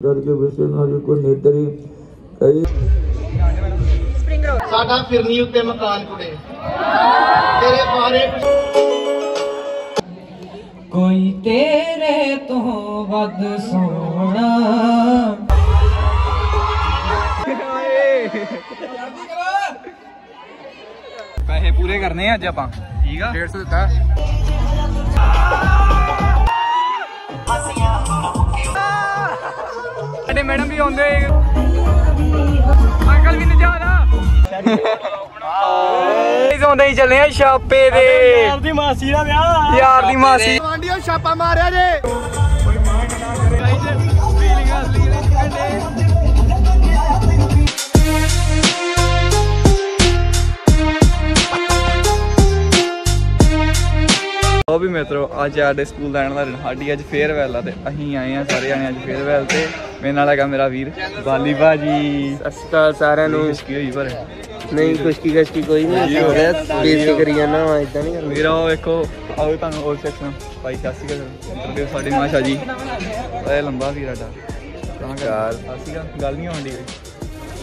ਡਰ ਕੇ ਵਿਸੇ ਨਾਲ ਕੋ ਨੇਤਰੀ ਕਈ ਸਾਡਾ ਫਿਰਨੀ ਉੱਤੇ ਮਕਾਨ ਕੁੜੇ ਤੇਰੇ ਬਾਰੇ ਕੋਈ ਤੇਰੇ ਤੋਂ ਵੱਧ ਸੋਹਣਾ ਪੈਸੇ ਪੂਰੇ ਕਰਨੇ ਆ ਅੱਜ ਆਪਾਂ ਠੀਕ ਆ 150 ਦਿੱਤਾ ਸਾਡੇ ਮੈਡਮ ਵੀ ਆਉਂਦੇ। ਅੰਕਲ ਵੀ ਨਜ਼ਾਰਾ। ਇਸ ਆਉਂਦੇ ਹੀ ਚੱਲੇ ਆ ਛਾਪੇ ਦੇ। ਯਾਰ ਦੀ ਮਾਸੀ ਦਾ ਵਿਆਹ ਯਾਰ ਦੀ ਮਾਸੀ। ਗਵਾਂਡੀਆਂ ਛਾਪਾ ਮਾਰਿਆ ਜੇ। ਉਹ ਵੀ ਮਿੱਤਰੋ ਅੱਜ ਸਾਡੇ ਸਕੂਲ ਦਾ ਇਹਨਾਂ ਦਾ ਦਿਨ। ਸਾਡੀ ਅੱਜ ਫੇਅਰਵੈਲ ਆ ਤੇ ਅਸੀਂ ਆਏ ਆ ਸਾਰੇ ਜਾਣੇ ਅੱਜ ਫੇਅਰਵੈਲ ਤੇ। ਮੇਰੇ ਨਾਲ ਹੈਗਾ ਮੇਰਾ ਵੀਰ ਬਾਲੀ ਬਾਜੀ। ਅਸਤਾ ਸਾਰਿਆਂ ਨੂੰ। ਮੁਸ਼ਕੀ ਹੋਈ ਪਰ। ਨਹੀਂ ਕੁਸ਼ਕੀ ਕਸ਼ਕੀ ਕੋਈ ਨਹੀਂ। ਹੋ ਰਿਹਾ ਬੇਇੱਜ਼ਤੀ ਕਰੀ ਜਾਣਾ ਵਾ ਇਦਾਂ ਨਹੀਂ ਕਰਨਾ। ਵੀਰਾ ਉਹ ਵੇਖੋ ਆਓ ਤੁਹਾਨੂੰ ਹੋਰ ਸੈਕਸ਼ਨ ਭਾਈ ਕਾਸੀ ਕਰ ਇੰਟਰਵਿਊ ਸਾਡੇ ਮਾਸ਼ਾ ਜੀ। ਇਹ ਲੰਬਾ ਵੀਰ ਸਾਡਾ। ਤਾਂ ਕਰ ਕਾਸੀ ਗੱਲ ਨਹੀਂ ਹੋਣੀ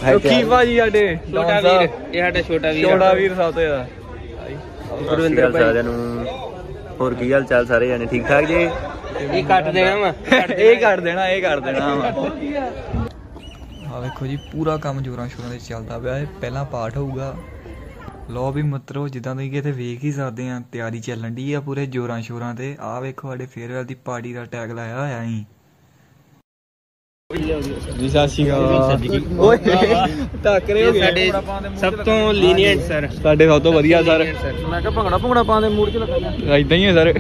ਕੋਈ ਕੀ ਭਾਜੀ ਸਾਡੇ? ਛੋਟਾ ਵੀਰ। ਇਹ ਸਾਡਾ ਛੋਟਾ ਵੀਰ। ਛੋਟਾ ਵੀਰ ਸਭ ਤੋਂ ਜ਼ਿਆਦਾ। ਗੁਰਵਿੰਦਰ ਭਾਈ। ਸਾਰਿਆਂ ਨੂੰ। ਹੋਰ ਕੀ ਹਾਲ ਚਾਲ ਸਾਰੇ ਜਾਣੇ? ਠੀਕ ਠਾਕ ਜੀ? ਇਹ ਕੱਟ ਦੇਣਾ ਵਾ। ਇਹ ਕਰ ਦੇਣਾ ਇਹ ਕਰ ਦੇਣਾ ਆ? ਵੇਖੋ ਜੀ ਪੂਰਾ ਕੰਮ ਜੋਰਾਂ ਸ਼ੋਰਾਂ ਦੇ ਚੱਲਦਾ ਪਿਆ ਹੈ ਪਹਿਲਾ ਪਾਠ ਹੋਊਗਾ। ਲੋ ਵੀ ਮਿੱਤਰੋ ਜਿੱਦਾਂ ਤੁਸੀਂ ਕਿਤੇ ਵੇਖ ਹੀ ਸਕਦੇ ਆ ਤਿਆਰੀ ਚੱਲਣ ਦੀ ਆ ਪੂਰੇ ਜੋਰਾਂ ਸ਼ੋਰਾਂ ਤੇ। ਆ ਵੇਖੋ ਸਾਡੇ ਫੇਅਰਵੈਲ ਦੀ ਪਾਰਟੀ ਦਾ ਟੈਗ ਲਾਇਆ ਹੋਇਆ ਅਸੀਂ। ਜੀ ਸਤਿ ਸ਼੍ਰੀ ਅਕਾਲ। ਓਏ ਟੱਕਰੇ ਹੋ ਗਏ? ਸਾਡੇ ਸਭ ਤੋਂ ਲੀਨੀਅੰਟ ਸਰ ਸਾਡੇ ਸਭ ਤੋਂ ਵਧੀਆ ਸਰ ਮੈਂ ਕਿਹਾ ਭੰਗੜਾ ਭੰਗੜਾ ਪਾਉਂਦੇ ਮੂਡ ਚ ਲੱਗਾ ਇਦਾਂ ਹੀ ਹੈ ਸਰ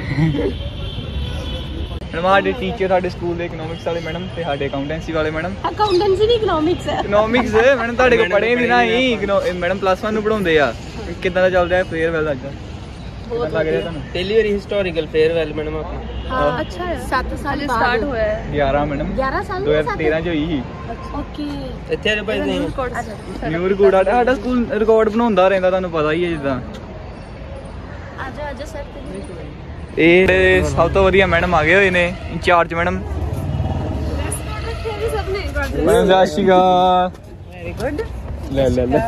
ਸਾਡੇ ਟੀਚਰ ਸਾਡੇ ਸਕੂਲ ਦੇ ਇਕਨੋਮਿਕਸ ਵਾਲੇ ਮੈਡਮ ਤੇ ਸਾਡੇ ਅਕਾਊਂਟੈਂਸੀ ਵਾਲੇ ਮੈਡਮ ਅਕਾਊਂਟੈਂਸੀ ਨਹੀਂ ਇਕਨੋਮਿਕਸ ਹੈ। ਇਕਨੋਮਿਕਸ ਮੈਡਮ ਤੁਹਾਡੇ ਕੋਲ ਪੜ੍ਹੇ ਵੀ ਨਾ ਹੀ ਮੈਡਮ ਪਲੱਸ 1 ਨੂੰ ਪੜਾਉਂਦੇ ਆ। ਕਿੱਦਾਂ ਦਾ ਚੱਲ ਰਿਹਾ ਫੇਅਰਵੈਲ ਅੱਜ? ਕਿੱਦਾਂ ਲੱਗ ਰਿਹਾ ਤੁਹਾਨੂੰ? ਪਹਿਲੀ ਵਾਰੀ ਹਿਸਟੋਰੀਕਲ ਫੇਅਰਵੈਲ ਮੈਡਮ ਆਪਣੀ ਹਾਂ ਅੱਛਾ ਹੈ। 7 ਸਾਲ ਸਟਾਰਟ ਹੋਇਆ ਹੈ। 11 ਮੈਡਮ। 11 ਸਾਲ ਦੇ 2013 ਚ ਹੋਈ ਸੀ। ਓਕੇ। ਇੱਥੇ ਆ ਭਾਈ ਨਹੀਂ ਨਿਊ ਰਿਕਾਰਡ ਸਾਡਾ ਸਕੂਲ ਰਿਕਾਰਡ ਬਣਾਉਂਦਾ ਰਹਿੰਦਾ ਤੁਹਾਨੂੰ ਪਤਾ ਹੀ ਹੈ ਜਿੱਦਾਂ। ਆਜਾ ਆਜਾ ਸਰ ਇਹ ਸਭ ਤੋਂ ਵਧੀਆ ਮੈਡਮ ਆ ਗਏ ਹੋਏ ਨੇ ਇੰਚਾਰਜ ਮੈਡਮ। ਸ਼੍ਰੀ ਅਕਾਲ। ਵੈਰੀ ਗੁੱਡ ਲੈ ਲੈ ਲੈ।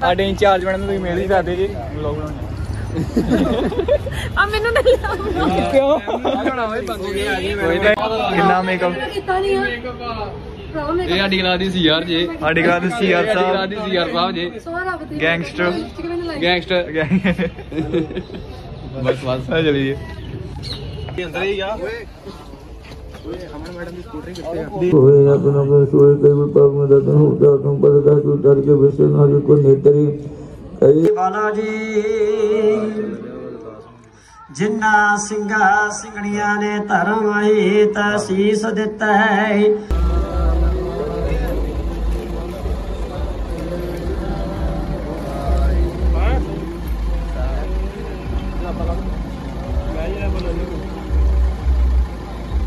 ਸਾਡੇ ਇੰਚਾਰਜ ਮੈਡਮ ਨੂੰ ਤੁਸੀਂ ਮਿਲ ਹੀ ਸਕਦੇ ਜੀ। ਵਲੌਗ ਬਣਾਉਣਾ ਆ ਮੈਨੂੰ ਨਹੀਂ ਲਾਉਂਦਾ ਕਿਉਂ? ਕਿੰਨਾ ਮੇਕਅਪ ਕੀਤਾ ਨਹੀਂ ਆ। ਮੇਕ ਸਾਡੀ ਕਲਾਸ ਦੀ ਸੀਆਰ ਜੇ। ਸਾਡੀ ਕਲਾਸ ਦੀ ਸੀਆਰ ਸਾਹਿਬ। ਦੀ ਸੀਆਰ ਸਾਹਿਬ ਜੇ। ਸੋਹਣਾ ਰੱਖਦੀ ਗੈਂਗਸਟਰ ਗੈਂਗਸਟਰ ਬਸ ਬਸ। ਆ ਚਲੀਏ ਦਤਨ ਹੋ ਜਾ। ਤੁਮ ਦਾ ਤੂੰ ਜਿੰਨਾ ਸਿੰਘਾ ਸਿੰਘਣੀਆਂ ਨੇ ਧਰਮ ਆਈ ਤਾਂ ਸੀਸ ਦਿੱਤਾ ਹੈ।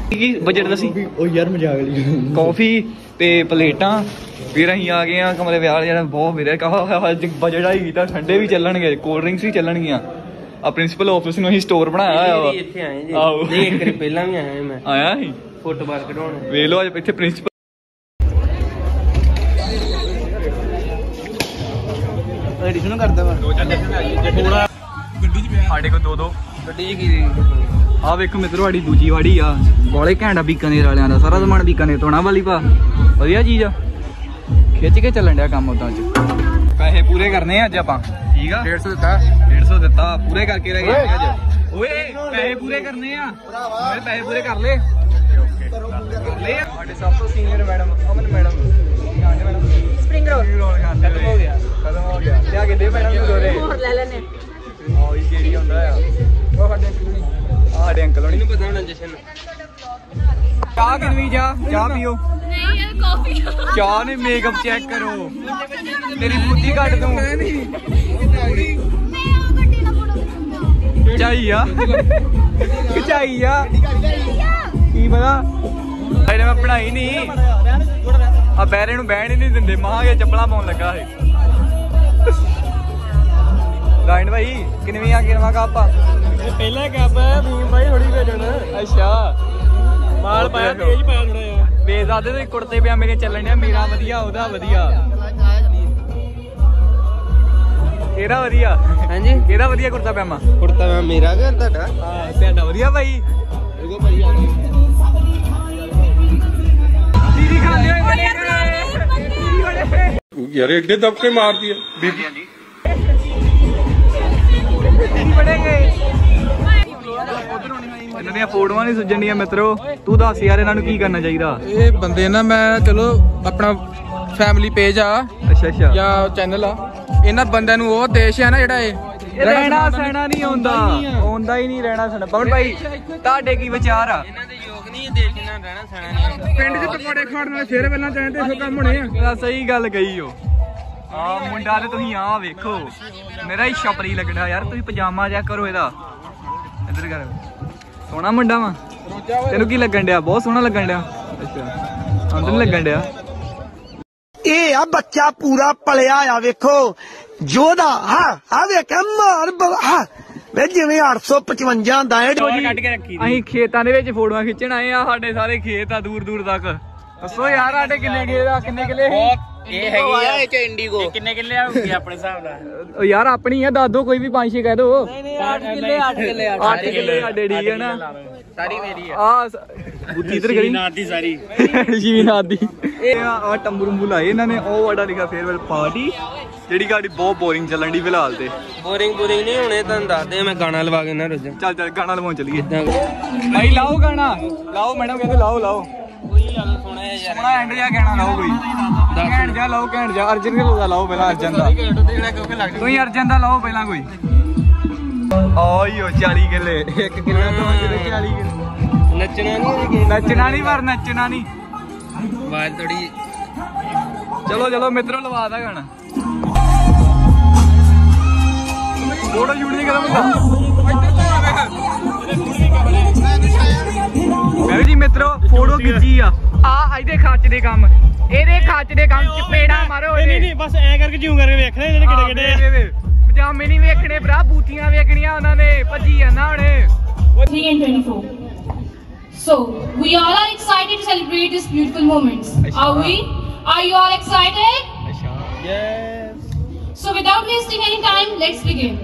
ਕੀ ਬਜਟ ਦੱਸੀ? ਉਹ ਯਾਰ ਮਜ਼ਾਕ ਲਈ ਕਾਫੀ ਤੇ ਪਲੇਟਾਂ ਫਿਰ ਅਸੀਂ ਆ ਗਏ ਆ ਕਮਰੇ ਵਿਆਹ ਜਿਹੜਾ ਬਹੁਤ ਵੀਰੇ ਕਹਾ ਬਜਟ ਆਈ ਕੀਤਾ ਠੰਡੇ ਵੀ ਚੱਲਣਗੇ ਕੋਲਡ ਡਰਿੰਕਸ ਵੀ ਚੱਲਣਗੀਆਂ। ਆ ਪ੍ਰਿੰਸੀਪਲ ਆਫਿਸ ਨੂੰ ਅਸੀਂ ਸਟੋਰ ਬਣਾਇਆ ਹੋਇਆ ਵਾ ਇੱਥੇ ਆਏ ਜੀ ਆਹੋ। ਨਹੀਂ ਇੱਕ ਵਾਰੀ ਪਹਿਲਾਂ ਵੀ ਆਇਆ ਮੈਂ ਆਇਆ ਸੀ ਫੁੱਟਬਾਲ ਖਿਡਾਉਣ ਵੇਖ ਲਓ ਅੱਜ ਇੱਥੇ ਪ੍ਰਿੰਸੀਪਲ ਐਡੀਸ਼ਨ ਕਰਦਾ ਵਾ ਸਾਡੇ ਕੋਲ ਦੋ ਦੋ। ਗੱਡੀ ਜੀ ਕੀ ਆ ਵੇਖੋ ਮਿੱਤਰੋ ਸਾਡੀ ਦੂਜੀ ਵਾੜੀ ਆ। ਬੋਲੇ ਘੈਂਟਾ ਬੀਕਾਨੇਰ ਵਾਲਿਆਂ ਦਾ। ਸਾਰਾ ਸਮਾਨ ਬੀਕਾਨੇਰ ਤੋਂ ਆਉਣਾ ਵਾਲੀ ਭਾ ਵਧੀਆ ਚੀਜ਼ ਆ। ਖਿੱਚ ਕੇ ਚੱਲਣ ਡਿਆ ਕੰਮ ਉਦਾਂ ਚ। ਪੈਸੇ ਪੂਰੇ ਕਰਨੇ ਆ ਅੱਜ ਆਪਾਂ। ਠੀਕ ਆ? 150 ਦਿੱਤਾ। 150 ਦਿੱਤਾ। ਪੂਰੇ ਕਰਕੇ ਰਹਿ ਗਏ ਅੱਜ। ਓਏ। ਪੈਸੇ ਪੂਰੇ ਕਰਨੇ ਆ। ਮੈਂ ਪੈਸੇ ਪੂਰੇ ਕਰ ਲਏ ਕਰ ਆ। ਸਾਡੇ ਸਭ ਤੋਂ senior madam Aman madam ਗਾਂਡੇ madam spring roll roll ਖਾਂਦੇ ਖਤਮ ਹੋ ਗਿਆ। ਖਤਮ ਹੋ ਗਿਆ। ਲਿਆ ਕੇ ਦੇ ਮੈਡਮ ਨੂੰ ਦੋਰੇ ਹੋਰ ਲੈ ਲੈਨੇ ਆਹ ਇਹ ਕਿਹੜੀ ਹੁੰਦਾ ਆ? ਉਹ ਸਾਡੇ ਅੰਕਲ ਸਾਡੇ ਹੋਣੀ। ਮੈਨੂੰ ਪਤਾ ਹੋਣਾ ਜਸ਼ਨ। ਚਾਹ ਕਿਨਵੀ ਜਾ ਚਾਹ ਪੀਓ। ਨਹੀਂ ਇਹ ਕਾਫੀ ਚਾਹ ਨੇ ਮੇਕਅਪ ਚੈੱਕ ਕਰੋ। ਤੇਰੀ ਬੁੱਧੀ ਘੱਟ ਦੂੰ ਚਾਈ ਆ। ਚਾਈ ਆ। ਕੀ ਪਤਾ? ਇਹਨੇ ਮੈਂ ਪੜਾਈ ਨਹੀਂ। ਆ ਬੈਰੇ ਨੂੰ ਬਹਿਣ ਹੀ ਨਹੀਂ ਦਿੰਦੇ। ਮਾਂ ਕੇ ਚੱਪਲਾਂ ਪਾਉਣ ਲੱਗਾ ਇਹ। ਰਾਇਣ ਭਾਈ ਕਿਨਵੀਂ ਆ ਕਿਨਵਾ ਕੱਪ ਆ? ਪਹਿਲਾ ਕੱਪ ਹੈ ਭੀਮ ਭਾਈ ਥੋੜੀ ਭੇਜਣ। ਅੱਛਾ। ਮਾਲ ਪਾਇਆ ਤੇਜ ਪਾਇਆ ਥੋੜਾ ਜਿਹਾ। ਬੇਜ਼ਾਦੇ ਦੇ ਕੁੜਤੇ ਪਜਾਮੇ ਕੇ ਚੱਲਣ ਡਿਆ ਮੇਰਾ ਵਧੀਆ ਉਹਦਾ ਵਧੀਆ। ਕਿਹੜਾ ਵਧੀਆ? ਹਾਂਜੀ? ਕਿਹੜਾ ਵਧੀਆ ਕੁੜਤਾ ਪਜਾਮਾ? ਕੁੜਤਾ ਮੈਂ ਮੇਰਾ ਘਰ ਤੁਹਾਡਾ ਹਾਂ ਤੁਹਾਡਾ ਵਧੀਆ ਭਾਈ। ਦੇਖੋ ਭਾਈ ਆ ਗਏ। ਦੀਦੀ ਖਾਂਦੇ ਹੋਏ ਬੜੇ ਯਾਰ ਐਡੇ ਦਬਕੇ ਮਾਰਦੀ ਹੈ ਬੀਬੀ ਬੜੇ ਗਏ। ਇਹਨਾਂ ਦੀਆਂ ਫੋਟੋਆਂ ਨਹੀਂ ਸੁੱਜਣੀਆਂ ਮਿੱਤਰੋ। ਤੂੰ ਦੱਸ ਯਾਰ ਇਹਨਾਂ ਨੂੰ ਕੀ ਕਰਨਾ ਚਾਹੀਦਾ? ਇਹ ਬੰਦੇ ਨਾ ਮੈਂ ਚਲੋ ਆਪਣਾ ਫੈਮਿਲੀ ਪੇਜ ਆ। ਅੱਛਾ ਅੱਛਾ। ਜਾਂ ਚੈਨਲ ਆ। ਇਹਨਾਂ ਬੰਦਿਆਂ ਨੂੰ ਉਹ ਦੇਸ਼ ਆ ਨਾ ਜਿਹੜਾ ਇਹ। ਰਹਿਣਾ ਸਹਿਣਾ ਨਹੀਂ ਆਉਂਦਾ। ਆਉਂਦਾ ਹੀ ਨਹੀਂ ਰਹਿਣਾ ਸਹਿਣਾ। ਪਵਨ ਭਾਈ ਤੁਹਾਡੇ ਕੀ ਵਿਚਾਰ ਆ? ਇਹਨਾਂ ਦੇ ਯੋਗ ਨਹੀਂ ਦੇਸ਼ ਨਾਲ ਰਹਿਣਾ ਸਹਿਣਾ ਨਹੀਂ ਪਿੰਡ 'ਚ ਪਕੌੜੇ ਖਾਣ ਵਾਲੇ ਫੇਰ ਪਹਿਲਾਂ ਚਾਹੀਦੇ ਇਹੋ ਕੰਮ ਹੋਣੇ ਆ। ਸਹੀ ਗੱਲ ਕਹੀ ਓ। ਆ ਮੁੰਡਾ ਤੇ ਤੁਸੀਂ ਆ ਵੇਖੋ। ਮੇਰਾ ਹੀ ਛਪਰੀ ਲੱਗਣਾ ਯਾਰ। ਤੁਸੀਂ ਪਜਾਮਾ ਚੈੱਕ ਕਰੋ ਇਹਦਾ। ਇੱਧਰ ਕਰ। ਸੋਹਣਾ ਮੁੰਡਾ ਵਾ। ਤੈਨੂੰ ਕੀ ਲੱਗਣ ਡਿਆ? ਬਹੁਤ ਸੋਹਣਾ ਲੱਗਣ ਡਿਆ। ਅੱਛਾ। ਅੰਦਰ ਲੱਗਣ ਡਿਆ। ਇਹ ਆ ਬੱਚਾ ਪੂਰਾ ਪਲਿਆ ਆ ਵੇਖੋ। ਜੋਦਾ ਹਾਂ ਆ ਵੇਖ ਮਾਰ ਬ- ਵੇ ਜਿਵੇਂ 855 ਦਾ ਹੈ ਅਸੀਂ ਖੇਤਾਂ ਦੇ ਵਿੱਚ ਫੋਟੋਆਂ ਖਿੱਚਣ ਆਏ ਆ ਸਾਡੇ ਸਾਰੇ ਖੇਤ ਆ ਦੂਰ ਦੂਰ ਤੱਕ। ਦੱਸੋ ਯਾਰ ਸਾਡੇ ਕਿੰਨੇ ਖੇਤ ਆ ਕਿੰਨੇ ਕਿੱਲੇ ਸੀ? ਇਹ ਹੈਗੀ ਆ। ਇਹ ਚ ਇੰਡੀਗੋ। ਕਿੰਨੇ ਕਿੱਲੇ ਆਉਗੀ ਆਪਣੇ ਹਿਸਾਬ ਨਾਲ? ਉਹ ਯਾਰ ਆਪਣੀ ਆ ਦੱਸ ਦੋ ਕੋਈ ਵੀ ਪੰਜ ਛੇ ਕਹਿ ਦੋ। 8 ਕਿੱਲੇ 8 ਕਿੱਲੇ 8 ਕਿੱਲੇ। ਸਾਡੇ ਠੀਕ ਹੈ ਨਾ? ਸਾਰੀ ਮੇਰੀ ਆ ਆ ਬੁੱਧੀ ਇਧਰ ਕਰੀ। ਦੀ ਸਾਰੀ। ਸ਼ੀਨਾਥ ਦੀ। ਇਹ ਆ ਟੰਬੂ ਰੰਬੂ ਲਾਏ ਇਹਨਾਂ ਨੇ ਉਹ ਵਾਡਾ ਲਿਖਾ ਫੇਅਰਵੈਲ ਪਾਰਟੀ ਜਿਹੜੀ ਗਾੜੀ ਬਹੁਤ ਬੋਰਿੰਗ ਚੱਲਣ ਦੀ ਫਿਲਹਾਲ ਤੇ। ਬੋਰਿੰਗ ਬੋਰਿੰਗ ਨਹੀਂ ਹੋਣੇ ਤੁਹਾਨੂੰ ਦੱਸਦੇ ਮੈਂ ਗਾਣਾ ਲਵਾ ਕੇ ਨਾ ਰੋਜ਼ਾਂ ਚੱਲ ਚੱਲ ਗਾਣਾ ਲਵਾਉਣ ਚੱਲੀਏ। ਭਾਈ ਲਾਓ ਗਾਣਾ। ਲਾਓ ਮੈਡਮ ਕਹਿੰਦੇ ਲਾਓ ਲਾਓ। ਕੋਈ ਗੱਲ ਸੁਣਿਆ ਯਾਰ। ਸੋਹਣਾ ਐਂਡ ਜਿਹਾ ਗਾਣਾ ਲਾਓ ਕੋਈ ਘੈਂਟ ਜਿਹਾ ਲਾਓ ਘੈਂਟ ਜਿਹਾ। ਅਰਜਨ ਦਾ ਲਾਓ ਪਹਿਲਾਂ ਅਰਜਨ ਦਾ। ਤੁਸੀਂ ਅਰਜਨ ਦਾ ਲਾਓ ਪਹਿਲਾਂ ਕੋਈ। ਆਇਓ 40 ਕਿੱਲੇ। ਇੱਕ ਕਿੱਲਾ ਤੋਂ ਜਿਹੜੇ 40 ਕਿੱਲੇ। ਨੱਚਣਾ ਨਹੀਂ ਨੱਚਣਾ ਨਹੀਂ ਪਰ ਨੱਚਣਾ ਨਹੀਂ। ਆਵਾਜ਼ ਥੋੜੀ ਚਲੋ ਚਲੋ ਮਿੱਤਰੋ ਲਵਾ ਦਾ ਗਾਣਾ। ਫੋਟੋ ਸ਼ੂਟ ਨਹੀਂ ਕਰਾਂ ਮੈਂ ਜੀ ਮਿੱਤਰੋ ਫੋਟੋ ਖਿੱਚੀ ਆ। ਆ ਇਹਦੇ ਖੱਚ ਦੇ ਕੰਮ। ਇਹਦੇ ਖੱਚ ਦੇ ਕੰਮ ਚਪੇੜਾ ਮਾਰੋ ਨਹੀਂ ਨਹੀਂ ਬਸ ਐ ਕਰਕੇ ਜਿਉਂ ਕਰਕੇ ਵੇਖਣੇ ਜਿਹੜੇ ਕਿਹੜੇ ਕਿਹੜੇ ਪਜਾਮੇ ਨਹੀਂ ਵੇਖਣੇ ਭਰਾ ਬੂਟੀਆਂ ਵੇਖਣੀਆਂ ਉਹਨਾਂ ਨੇ ਭੱਜੀ ਜਾਂਦਾ ਹੁਣੇ 3 and 24. So, we all are excited to celebrate these beautiful moments. Are we? Are you all excited? Yes. So, without wasting any time, let's begin.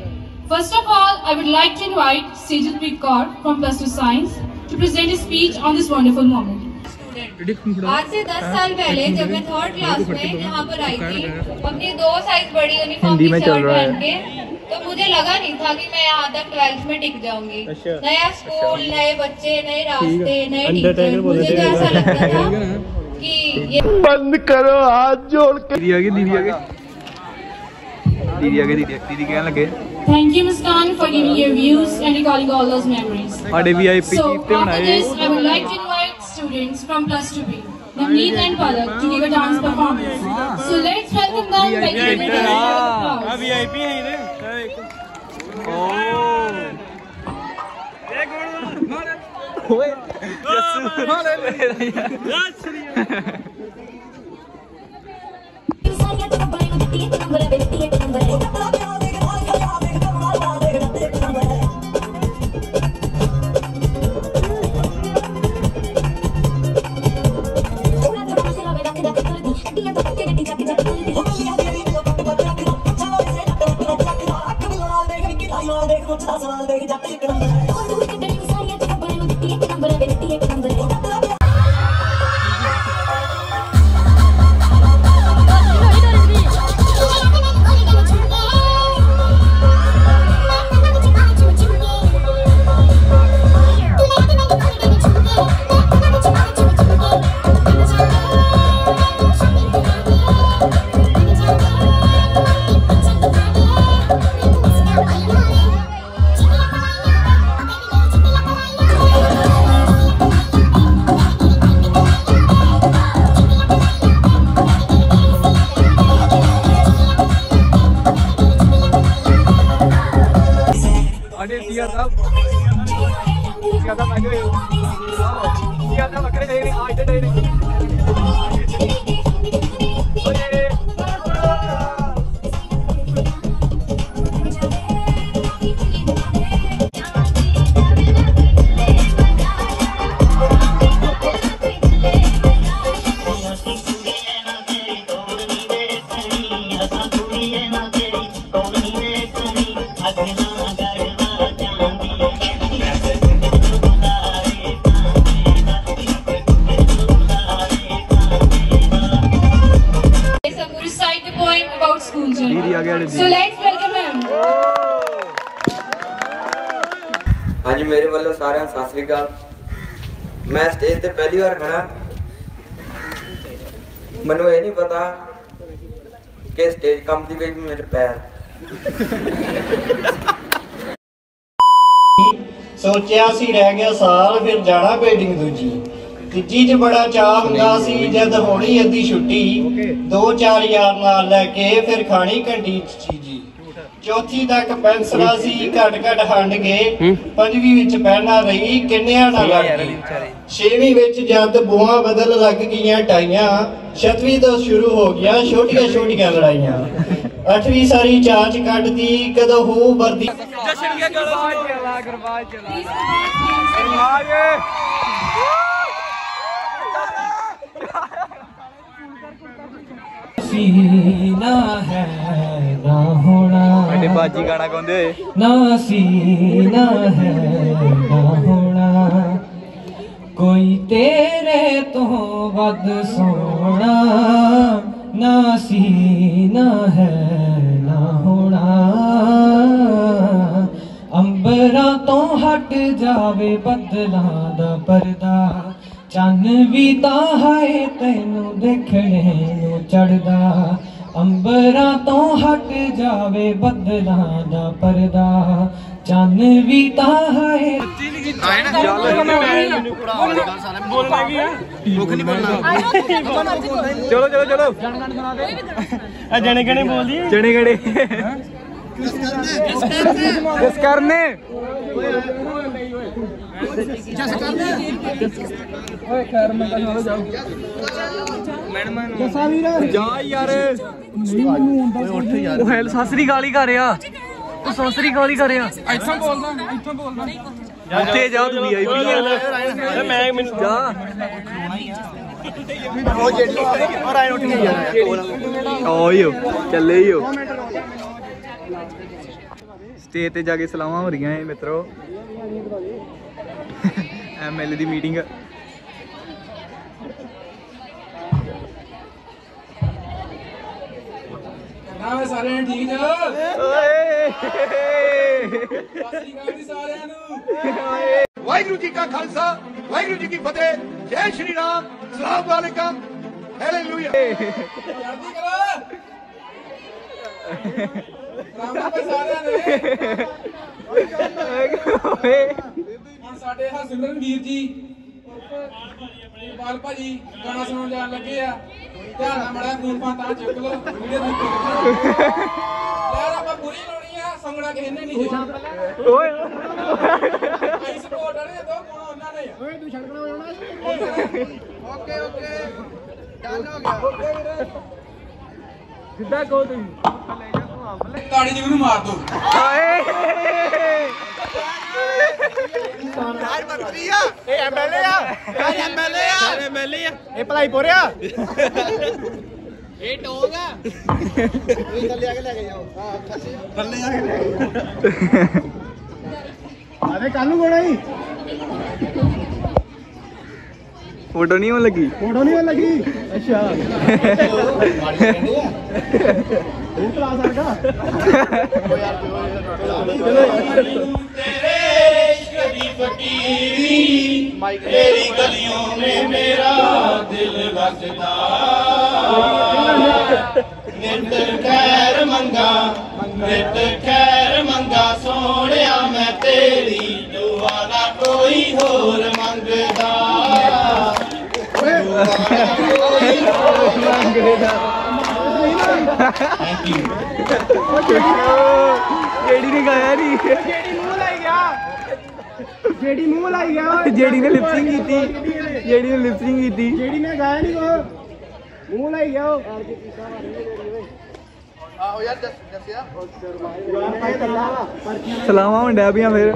First of all, I would like to invite Sejal Kaur from Plus 2 Science to present a speech on this wonderful moment. Student आज से दस साल पहले जब मैं third class में यहाँ पर आई थी तो अपनी दो साइज़ बड़ी यूनिफॉर्म की शर्ट पहन के तो मुझे लगा नहीं था कि मैं यहाँ तक ट्वेल्थ में टिक जाऊँगी। नया स्कूल नए बच्चे नए रास्ते नए टीचर मुझे तो ऐसा लगता था कि ये बंद करो हाथ जोड़ के। दीदी आगे दीदी आगे दीदी आगे दीदी दीदी कहने लगे thank you Thank you, Muskan, for giving your views and recalling all those memories. So, after this, I would like to students from Plus 2B, Navneet and Palak, to give a dance performance. So, let's welcome them by giving a round of applause. VIP ਹੈ ਇਹਦੇ ਓ ਓਏ ਸਾਡੇ ਮੇਰੇ ਪੈਰ। ਸੋਚਿਆ ਸੀ ਰਹਿ ਗਿਆ ਸਾਲ ਫਿਰ ਜਾਣਾ ਪੇਟਿੰਗ ਦੂਜੀ। ਤੀਜੀ ਚ ਬੜਾ ਚਾਹ ਹੁੰਦਾ ਸੀ ਜਦ ਹੋਣੀ ਅੱਧੀ ਛੁੱਟੀ। ਦੋ ਚਾਰ ਯਾਰ ਨਾਲ ਲੈ ਕੇ ਫਿਰ ਖਾਣੀ ਘੰਟੀ ਚੀਜੀ। ਚੌਥੀ ਤੱਕ ਪੈਨਸਲਾ ਸੀ ਘਟ ਘਟ ਹੰਡ ਗਏ ਪੰਜਵੀਂ ਵਿੱਚ ਪਹਿਨਾ ਰਹੀ ਕਿੰਨਿਆਂ ਨਾਲ ਲੜ ਗਈ ਛੇਵੀਂ ਵਿੱਚ ਜਦ ਬੂਹਾਂ ਬਦਲ ਲੱਗ ਗਈਆਂ ਟਾਈਆਂ ਛਤਵੀਂ ਤੋਂ ਸ਼ੁਰੂ ਹੋ ਗਿਆ ਛੋਟੀਆਂ ਛੋਟੀਆਂ ਲੜਾਈਆਂ। ਅੱਠਵੀਂ ਸਾਰੀ ਚਾਚ ਕੱਢਦੀ ਕਦੋਂ ਹੋ ਵਰਦੀ? ਜਸ਼ਨ ਕੇ ਗਲਾ ਚਲਾ ਗਰਬਾਜ ਚਲਾ। ਆਗੇ ਸੀਨਾ ਹੈ ਨਾ ਹੋਣਾ। ਐਡੇ ਬਾਜੀ ਗਾਣਾ ਗਾਉਂਦੇ ਹੋਏ। ਨਾ ਸੀਨਾ ਹੈ ਨਾ ਹੋਣਾ। ਕੋਈ ਤੇਰੇ ਤੋਂ ਵੱਧ ਸੋਹਣਾ। ਨਾ ਸੀਨਾ ਹੈ, ਨਾ ਹੋਣਾ। ਅੰਬਰਾਂ ਤੋਂ ਹਟ ਜਾਵੇ ਬੱਦਲਾਂ ਦਾ ਪਰਦਾ। ਚੰਨ ਵੀ ਤਾਂ ਹੈ ਤੈਨੂੰ ਦੇਖਣੇ ਨੂੰ ਚੜਦਾ ਅੰਬਰਾਂ ਤੋਂ ਹਟ ਜਾਵੇ ਬੱਦਲਾਂ ਦਾ ਪਰਦਾ। ਚੰਨ ਵੀ ਤਾਂ ਹਾਏ ਬੋਲਣਾ ਕੀ ਆ ਮੁੱਖ ਨਹੀਂ ਬੋਲਣਾ ਚਲੋ ਚਲੋ ਚਲੋ। ਆ ਜਣੇ ਕਣੇ ਬੋਲਦੀ ਜਣੇ ਗੜੇ ਕਿਸ ਕਰਨੇ ਜਸ ਕਰਨੇ। ਓਏ ਖੈਰ ਮੈਂ ਕਹਿੰਦਾ ਜਾਓ ਜਸਾ ਵੀਰ। ਜਾ ਯਾਰ। ਓਏ ਉੱਠ ਯਾਰ ਉਹ ਹੈਲ ਸਾਸਰੀ ਗਾਲੀ ਕਰ ਰਿਹਾ। ਤੂੰ ਸਾਸਰੀ ਗਾਲੀ ਕਰ ਰਿਹਾ ਇੱਥੋਂ ਬੋਲਦਾ ਇੱਥੋਂ ਬੋਲਦਾ। ਉੱਤੇ ਜਾ ਤੂੰ ਵੀ ਆਈ ਮੈਂ ਮੈਨੂੰ ਜਾ। ਉਹ ਜਿਹੜੀ ਔਰ ਆਏ ਉੱਠ ਗਈ ਯਾਰ ਓਯੋ ਚੱਲੇ ਹੀ ਹੋ ਸਟੇਜ ਤੇ ਜਾ ਕੇ ਸਲਾਮਾਂ ਹੋ ਰਹੀਆਂ ਏ ਮਿੱਤਰੋ। ਐਮਐਲ ਦੀ ਮੀਟਿੰਗ ਨਾ ਸਾਰੇ ਠੀਕ ਜਾ ਓਏ ਸਾਰਿਆਂ ਨੂੰ। ਵਾਹਿਗੁਰੂ ਜੀ ਕਾ ਖਾਲਸਾ ਵਾਹਿਗੁਰੂ ਜੀ ਕੀ ਫਤਿਹ। ਜੈ ਸ਼੍ਰੀ ਰਾਮ ਸਲਾਮ ਵਾਲੇਕਮ ਹਾਲੇਲੂਇਆ ਜਲਦੀ ਕਰੋ। ਰਾਮ ਭਾਈ ਸਾਰਿਆਂ ਨੇ ਹੁਣ ਸਾਡੇ ਹਾਂ ਸਿਮਰਨ ਵੀਰ ਜੀ ਪਾਲ ਭਾਜੀ ਗਾਣਾ ਸੁਣਾਉਣ ਜਾਣ ਲੱਗੇ ਆ। ਧਿਆਨ ਨਾਲ ਮੜਾ ਫੋਨ ਪਾ ਤਾਂ ਚੁੱਕ ਲੋ ਵੀਡੀਓ ਦੀ ਯਾਰ ਆਪਾਂ ਪੂਰੀ ਲਾਉਣੀ ਆ ਸੰਗਣਾ ਕਿਸੇ ਨੇ ਨਹੀਂ ਓਏ। ਆਈ ਸਪੋਰਟ ਵਾਲੇ ਦੋ ਕੋਣ ਉਹਨਾਂ ਨੇ। ਓਏ ਤੂੰ ਛੜਕਣਾ ਹੋ ਜਾਣਾ ਓਕੇ ਓਕੇ। ਡਨ ਹੋ ਗਿਆ। ਸਿੱਧਾ ਕਹੋ ਤੁਸੀਂ? ਤਾੜੀ ਜੀ ਨੂੰ ਮਾਰ ਦੋ। ਹਾਏ ਰਾਜ ਮੰਤਰੀ ਆ। ਇਹ ਐਮਐਲਏ ਆ। ਰਾਜ ਐਮਐਲਏ ਆ ਐਮਐਲਏ ਆ। ਇਹ ਭਲਾਈ ਪੋਰਿਆ ਇਹ ਟੋਗ ਆ। ਇਹ ਥੱਲੇ ਆ ਕੇ ਲੈ ਕੇ ਜਾਓ। ਹਾਂ ਥੱਲੇ। ਆ ਕੇ। ਲੈ ਕੇ ਆਵੇ ਕੱਲ ਨੂੰ ਗੋਣਾ ਫੋਟੋ ਨਹੀਂ ਹੋਣ ਲੱਗੀ? ਫੋਟੋ ਨਹੀਂ ਲੱਗੀ? ਅੱਛਾ। ਉਹ ਕਲਾ ਸਰਗਾ ਤੇਰੇ ਇਸ਼ਕ ਦੀ ਫਕੀਰੀ ਤੇਰੀ ਗਲੀਆਂ ਨੇ ਮੇਰਾ ਦਿਲ ਵਸਦਾ ਨਿਤ ਖੈਰ ਮੰਗਾ ਨਿਤ ਖੈਰ ਮੰਗਾ। ਸੋਹਣਿਆ ਮੈਂ ਤੇਰੀ ਦੁਆ ਕੋਈ ਹੋਰ ਥੈਂਕ ਯੂ ਜਿਹੜੀ ਨੇ ਗਾਇਆ ਨਹੀਂ ਜਿਹੜੀ ਮੂੰਹ ਲਾਈ ਗਿਆ ਜਿਹੜੀ ਮੂੰਹ ਲਾਈ ਗਿਆ ਜਿਹੜੀ ਨੇ ਲਿਪਸਿੰਗ ਕੀਤੀ ਜਿਹੜੀ ਨੇ ਲਿਪਸਿੰਗ ਕੀਤੀ। ਜਿਹੜੀ ਨੇ ਗਾਇਆ ਨਹੀਂ ਕੋ ਮੂੰਹ ਲਾਈ ਗਿਆ ਆਹੋ ਯਾਰ ਦੱਸਿਆ ਸਲਾਮਾਂ ਹੁੰਡਿਆ ਪਈਆਂ ਫਿਰ।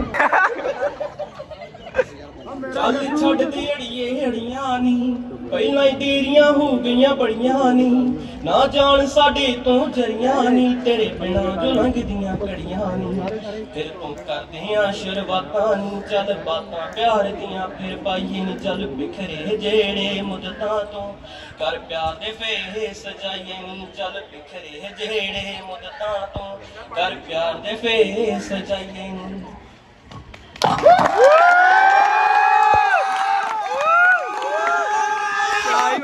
ਚੱਲ ਛੱਡ ਦੇ ਅੜੀਏ ਅੜੀਆਂ ਨੀ। ਪਹਿਲਾਂ ਹੀ ਤੇਰੀਆਂ ਹੋ ਗਈਆਂ ਬੜੀਆਂ ਨੀ। ਨਾ ਜਾਣ ਸਾਡੇ ਤੋਂ ਜਰੀਆਂ ਨੀ। ਤੇਰੇ ਬਿਨਾ ਜੋ ਲੰਘਦੀਆਂ ਘੜੀਆਂ ਨੀ। ਫਿਰ ਤੂੰ ਕਰਦੇ ਆ ਸ਼ੁਰੂਆਤਾਂ ਨੀ। ਚੱਲ ਬਾਤਾਂ ਪਿਆਰ ਦੀਆਂ ਫਿਰ ਪਾਈਏ ਨੀ। ਚੱਲ ਬਿਖਰੇ ਜਿਹੜੇ ਮੁੱਦਤਾਂ ਤੋਂ। ਕਰ ਪਿਆਰ ਦੇ ਫੇਰ ਸਜਾਈਏ ਨੀ। ਚੱਲ ਬਿਖਰੇ ਜਿਹੜੇ ਮੁੱਦਤਾਂ ਤੋਂ। ਕਰ ਪਿਆਰ ਦੇ ਫੇਰ ਸਜਾਈਏ ਨੀ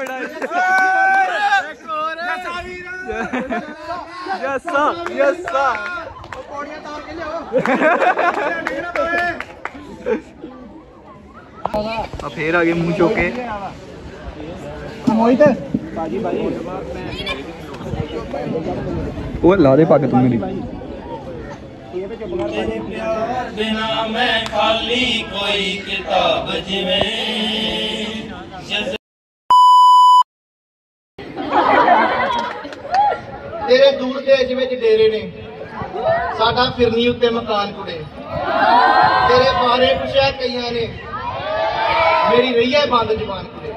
ਯੱਸਾ ਯੱਸਾ ਆ ਫੇਰ ਆ ਗਏ ਮੂੰਹ ਚੁੱਕ ਕੇ। ਮੋਹਿਤ। ਉਹ ਲਾ ਦੇ ਪੱਗ ਤੂੰ ਮੇਰੀ। ਤੇਰੇ ਪਿਆਰ ਬਿਨਾ ਮੈਂ ਖਾਲੀ ਕੋਈ ਕਿਤਾਬ ਜਿਵੇਂ। ਤੇਰੇ ਦੂਰ ਦੇਸ਼ ਵਿੱਚ ਡੇਰੇ ਨੇ, ਸਾਡਾ ਫਿਰਨੀ ਉੱਤੇ ਮਕਾਨ ਕੁੜੇ। ਤੇਰੇ ਬਾਰੇ ਪੁੱਛਿਆ ਕਈਆਂ ਨੇ, ਮੇਰੀ ਰਹੀ ਬੰਦ ਜ਼ੁਬਾਨ ਕੁੜੇ।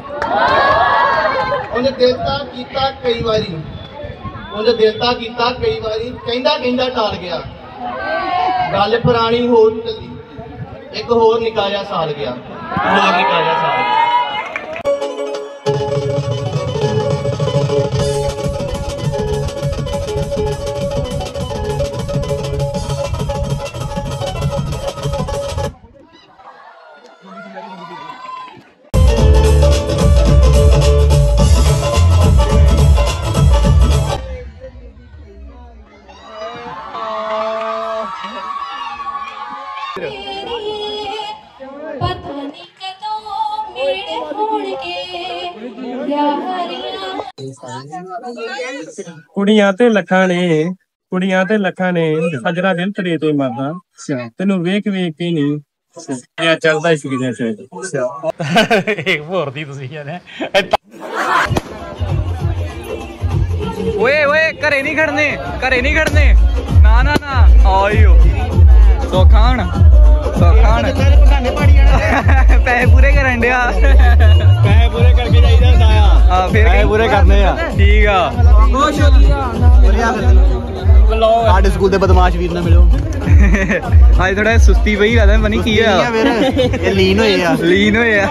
ਉਹਨੇ ਦਿਲਤਾ ਕੀਤਾ ਕਈ ਵਾਰੀ, ਉਹਨੇ ਦਿਲਤਾ ਕੀਤਾ ਕਈ ਵਾਰੀ, ਕਹਿੰਦਾ ਕਹਿੰਦਾ ਟਾਲ ਗਿਆ। ਗੱਲ ਪੁਰਾਣੀ ਹੋਰ ਚੱਲੀ, ਇੱਕ ਹੋਰ ਨਿੱਕਾ ਸਾਲ ਗਿਆ, ਹੋਰ ਨਿੱਕਾ ਸਾਲ ਗਿਆ। ਕੁੜੀਆਂ ਤੇ ਲੱਖਾਂ ਨੇ ਕੁੜੀਆਂ ਤੇ ਲੱਖਾਂ ਨੇ ਸਜਰਾ ਦਿਲ ਤੇਰੇ ਤੇ ਮਰਦਾ ਤੈਨੂੰ ਵੇਖ ਵੇਖ ਕੇ ਨਹੀਂ। ਇਹ ਚੱਲਦਾ ਇਸ ਕਿਨੇ ਸੇ ਇੱਕ ਹੋਰ ਦੀ ਤੁਸੀਂ ਨੇ ਓਏ ਓਏ ਘਰੇ ਨਹੀਂ ਖੜਨੇ ਘਰੇ ਨਹੀਂ ਖੜਨੇ। ਨਾ ਨਾ ਨਾ। ਆਇਓ ਸੋਖਾਨ ਸੋਖਾਨ ਪੈਸੇ ਪੂਰੇ ਕਰਨ ਡਿਆ ਪੈਸੇ ਪੂਰੇ ਕਰਕੇ ਜਾਈਦਾ ਹੁੰਦਾ ਆ ਆ ਫਿਰ ਪੈਸੇ ਪੂਰੇ ਕਰਨੇ ਆ ਠੀਕ ਆ ਸਾਡੇ ਸਕੂਲ ਦੇ ਬਦਮਾਸ਼ ਵੀਰ ਨਾਲ ਮਿਲਿਓ ਅੱਜ ਥੋੜਾ ਸੁਸਤੀ ਪਈ ਲੱਗਦਾ ਪਤਾ ਨਹੀਂ ਕੀ ਹੋਇਆ ਇਹ ਲੀਨ ਹੋਏ ਆ ਲੀਨ ਹੋਏ ਆ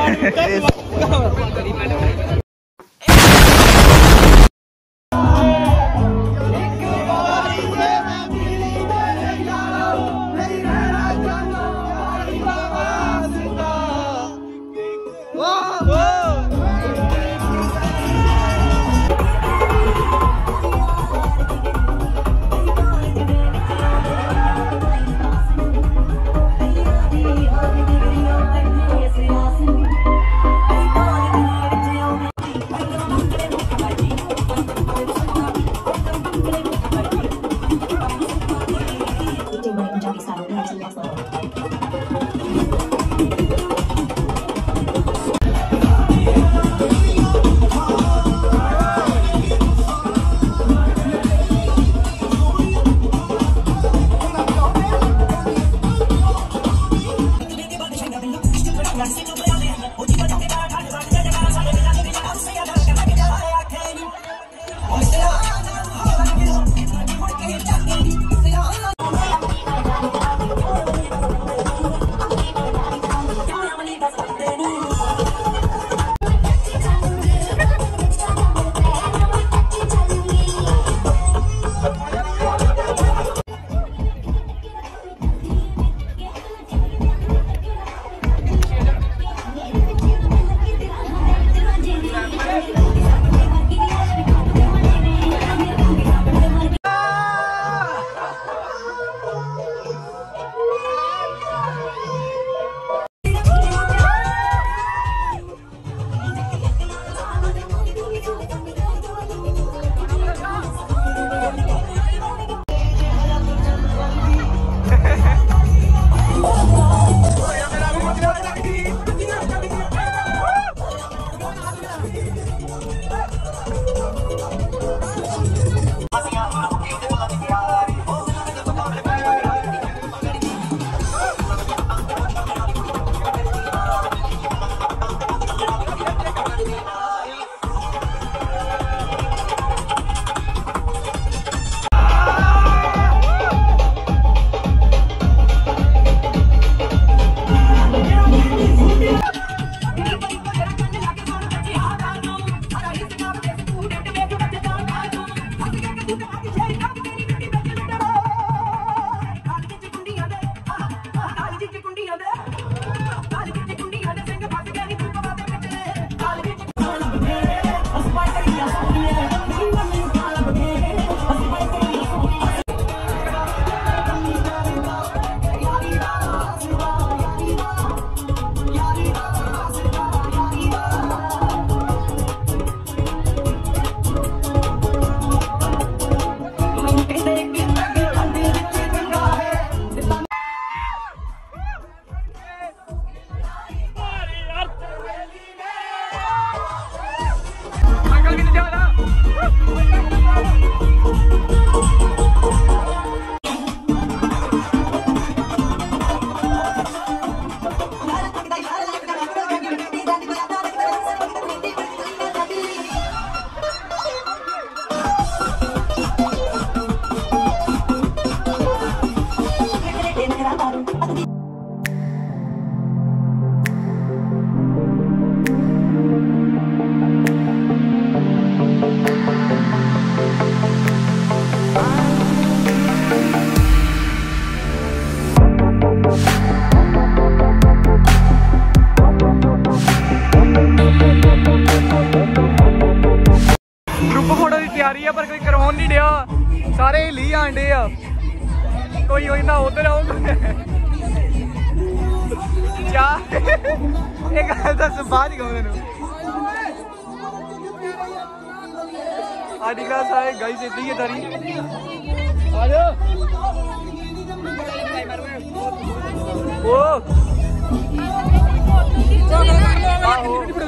ਆਡੀ ਕਲਾਸ ਆਏ ਗਾਈ ਸਿੱਧੀ ਹੈ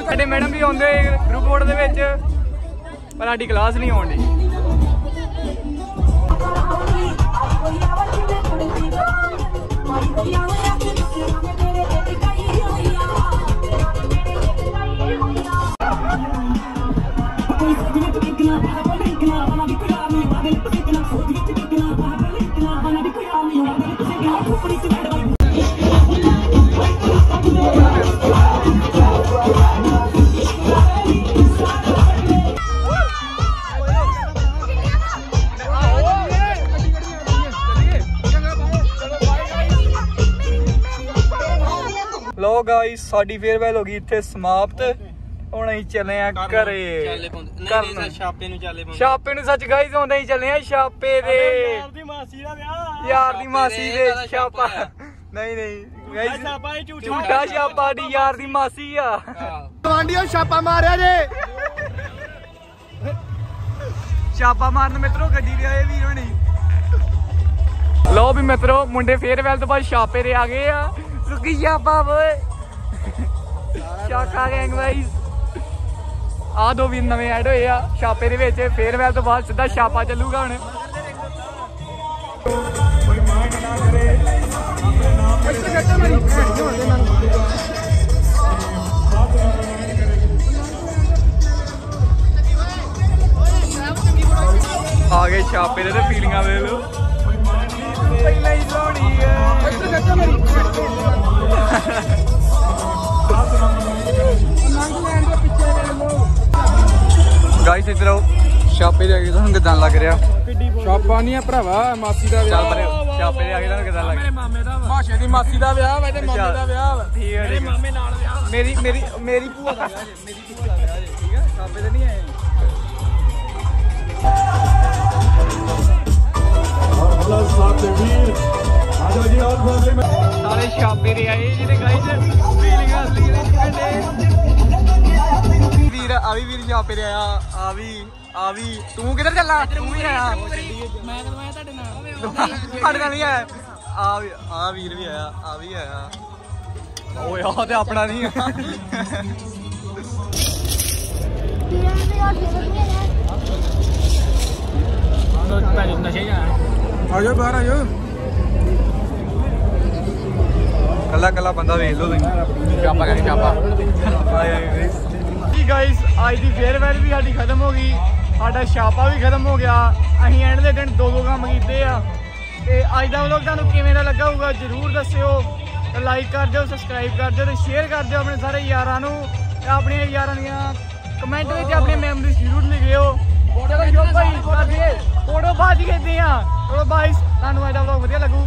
ਸਾਡੇ ਮੈਡਮ ਵੀ ਆਉਂਦੇ ਗਰੁੱਪ ਫੋਟੋ ਦੇ ਵਿੱਚ ਪਰ ਸਾਡੀ ਕਲਾਸ ਨਹੀਂ ਆਉਣ ਦੀ ਲੋ ਗਾਇਸ ਸਾਡੀ ਫੇਅਰਵੈਲ ਹੋ ਗਈ ਇੱਥੇ ਸਮਾਪਤ। ਹੁਣ ਅਸੀਂ ਚੱਲੇ ਆ ਘਰੇ। ਕਰਨ। ਛਾਪੇ ਨੂੰ ਚਾਲੇ ਪਾਉਂਦੇ ਛਾਪੇ ਨੂੰ ਸੱਚ ਗਾਇਸ ਹੁੰਦੇ ਹੀ ਚੱਲੇ ਆ ਛਾਪੇ ਦੇ। ਯਾਰ ਦੀ ਮਾਸੀ ਦਾ ਵਿਆਹ। ਯਾਰ ਦੀ ਮਾਸੀ ਦੇ ਛਾਪੇ। ਨਹੀਂ ਨਹੀਂ ਗਾਇਸ ਛਾਪਾ ਇਹ ਝੂਠਾ ਛਾਪਾ। ਦੀ ਯਾਰ ਦੀ ਮਾਸੀ ਆ। ਗਵਾਂਡੀਓ ਛਾਪਾ ਮਾਰਿਆ ਜੇ। ਛਾਪਾ ਮਾਰਨ ਮਿੱਤਰੋ ਗੱਡੀ ਦੇ ਆਏ ਵੀਰ ਹੋਣੀ। ਲਓ ਵੀ ਮਿੱਤਰੋ ਮੁੰਡੇ ਫੇਅਰਵੈਲ ਤੋਂ ਬਾਅਦ ਛਾਪੇ ਦੇ ਆ ਗਏ ਆ। ਰੁਕੀ ਛਾਪਾ ਓਏ। ਸ਼ਾਕਾ ਗੈਂਗ ਵਾਈਸ ਆ ਦੋ ਵੀ ਨਵੇਂ ਐਡ ਹੋਏ ਆ ਛਾਪੇ ਦੇ ਵਿੱਚ। ਫੇਅਰਵੈਲ ਤੋਂ ਬਾਅਦ ਸਿੱਧਾ ਛਾਪਾ ਚੱਲੂਗਾ ਹੁਣ। ਆ ਗਏ ਛਾਪੇ ਦੇ ਤੇ ਫੀਲਿੰਗਾਂ ਵੇਖ ਲਓ। ਪਹਿਲਾਂ ਹੀ ਸੋਹਣੀ ਹੈ। ਗਾਇਸ ਇਧਰ ਆਓ। ਛਾਪੇ ਦੇ ਆ ਕੇ ਤੁਹਾਨੂੰ ਕਿਦਾਂ ਲੱਗ ਰਿਹਾ? ਛਾਪਾ ਨਹੀਂ ਆ ਭਰਾਵਾ ਮਾਸੀ ਦਾ ਚੱਲ ਪਰੇ ਛਾਪੇ ਦੇ ਆ ਕੇ ਤੁਹਾਨੂੰ ਕਿਦਾਂ ਲੱਗ ਰਿਹਾ? ਮਾਮੇ ਦਾ ਮਾਸ਼ੇ ਦੀ ਮਾਸੀ ਦਾ ਵਿਆਹ ਵਾ ਤੇ ਮਾਮੇ ਦਾ ਵਿਆਹ ਵਾ। ਠੀਕ ਹੈ ਮੇਰੇ ਮਾਮੇ ਨਾਲ ਵਿਆਹ ਮੇਰੀ ਮੇਰੀ ਮੇਰੀ ਭੂਆ ਦਾ ਵਿਆਹ ਜੇ ਮੇਰੀ ਭੂਆ ਦਾ ਵਿਆਹ ਜੇ ਠੀਕ ਹੈ ਛਾਪੇ ਤੇ ਨਹੀਂ ਆਏ? ਸਾਰੇ ਛਾਪੇ ਦੇ ਆਏ ਜਿਹੜੇ ਗਾਈਸ ਫੀਲਿੰਗ ਕਹਿੰਦੇ ਵੀਰ ਆ ਵੀ ਵੀਰ ਛਾਪੇ ਦੇ ਆਇਆ। ਆ ਵੀ ਆ ਵੀ। ਤੂੰ ਕਿੱਧਰ ਚੱਲਾ? ਤੂੰ ਵੀ ਆਇਆ। ਮੈਂ ਕਦੋਂ ਆਇਆ ਤੁਹਾਡੇ ਨਾਲ। ਸਾਡੇ ਨਾਲ ਨਹੀਂ ਆਇਆ। ਆ ਵੀ ਆ ਵੀਰ ਵੀ ਆਇਆ ਆ ਵੀ ਆਇਆ। ਓਏ ਆ ਤੇ ਆਪਣਾ ਨਹੀਂ ਆ। ਨਸ਼ੇ ਜਾ ਆਜੋ ਬਾਹਰ ਆਜੋ ਕੱਲਾ ਕੱਲਾ ਬੰਦਾ ਵੇਖ ਲਓ ਤੁਸੀਂ। ਛਾਪਾ ਕਰੀ ਛਾਪਾ। ਜੀ ਗਾਇਸ ਅੱਜ ਦੀ ਫੇਅਰਵੈਲ ਵੀ ਸਾਡੀ ਖਤਮ ਹੋ ਗਈ। ਸਾਡਾ ਛਾਪਾ ਵੀ ਖਤਮ ਹੋ ਗਿਆ। ਅਸੀਂ ਐਂਡ ਦੇ ਦਿਨ ਦੋ ਦੋ ਕੰਮ ਕੀਤੇ ਆ। ਤੇ ਅੱਜ ਦਾ ਵਲੋਗ ਤੁਹਾਨੂੰ ਕਿਵੇਂ ਦਾ ਲੱਗਾ ਹੋਊਗਾ ਜਰੂਰ ਦੱਸਿਓ। ਲਾਈਕ ਕਰ ਦਿਓ ਸਬਸਕ੍ਰਾਈਬ ਕਰ ਦਿਓ ਤੇ ਸ਼ੇਅਰ ਕਰ ਦਿਓ ਆਪਣੇ ਸਾਰੇ ਯਾਰਾਂ ਨੂੰ। ਤੇ ਆਪਣੇ ਯਾਰਾਂ ਦੀਆਂ ਕਮੈਂਟ ਵਿੱਚ ਆਪਣੀ ਮੈਮਰੀਜ਼ ਜ਼ਰੂਰ ਲਿਖਿਓ। ਚਲੋ ਜੋ ਭਾਈ ਕਰਦੇ ਫੋਟੋ ਹੀ ਖਿੱਚਦੇ ਆ ਚਲੋ ਬਾਈ ਤੁਹਾਨੂੰ ਅੱਜ ਦਾ ਵਲੋਗ ਵਧੀਆ ਲੱਗੂ।